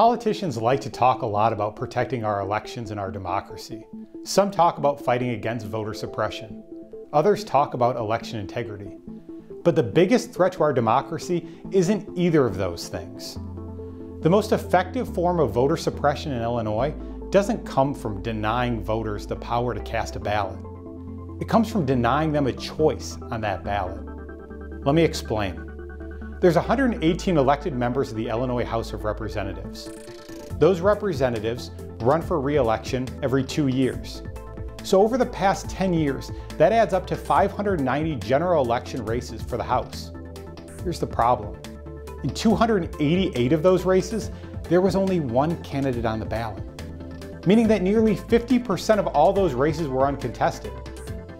Politicians like to talk a lot about protecting our elections and our democracy. Some talk about fighting against voter suppression. Others talk about election integrity. But the biggest threat to our democracy isn't either of those things. The most effective form of voter suppression in Illinois doesn't come from denying voters the power to cast a ballot. It comes from denying them a choice on that ballot. Let me explain. There's 118 elected members of the Illinois House of Representatives. Those representatives run for re-election every two years. So over the past 10 years, that adds up to 590 general election races for the House. Here's the problem. In 288 of those races, there was only one candidate on the ballot, meaning that nearly 50% of all those races were uncontested.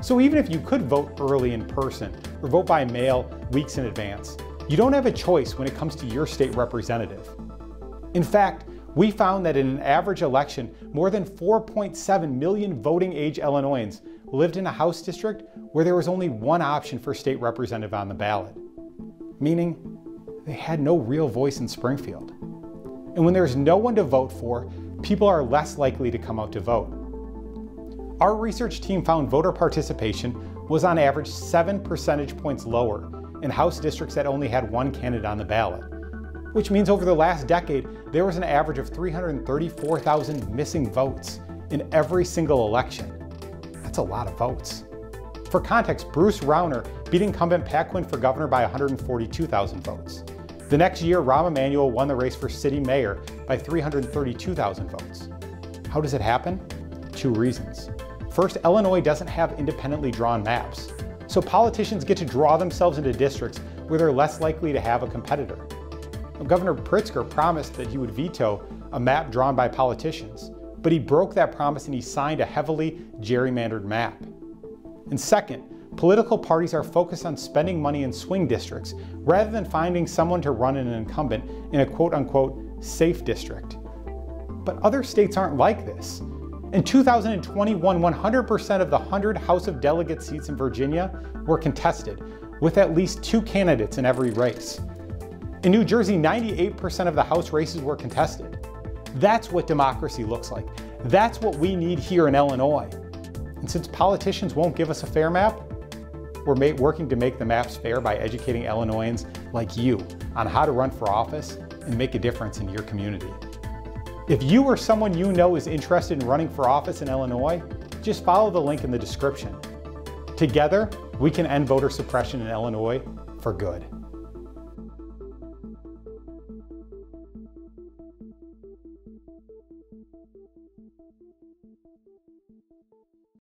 So even if you could vote early in person or vote by mail weeks in advance, you don't have a choice when it comes to your state representative. In fact, we found that in an average election, more than 4.7 million voting age Illinoisans lived in a House district where there was only one option for state representative on the ballot, meaning they had no real voice in Springfield. And when there's no one to vote for, people are less likely to come out to vote. Our research team found voter participation was on average 7 percentage points lower in House districts that only had one candidate on the ballot, which means over the last decade, there was an average of 334,000 missing votes in every single election. That's a lot of votes. For context, Bruce Rauner beat incumbent Pat Quinn for governor by 142,000 votes. The next year, Rahm Emanuel won the race for city mayor by 332,000 votes. How does it happen? Two reasons. First, Illinois doesn't have independently drawn maps so politicians get to draw themselves into districts where they're less likely to have a competitor. Governor Pritzker promised that he would veto a map drawn by politicians, but he broke that promise and he signed a heavily gerrymandered map. And second, political parties are focused on spending money in swing districts rather than finding someone to run an incumbent in a quote unquote safe district. But other states aren't like this. In 2021, 100% of the 100 House of Delegates seats in Virginia were contested, with at least two candidates in every race. In New Jersey, 98% of the House races were contested. That's what democracy looks like. That's what we need here in Illinois. And since politicians won't give us a fair map, we're working to make the maps fair by educating Illinoisans like you on how to run for office and make a difference in your community. If you or someone you know is interested in running for office in Illinois, just follow the link in the description. Together, we can end voter suppression in Illinois for good.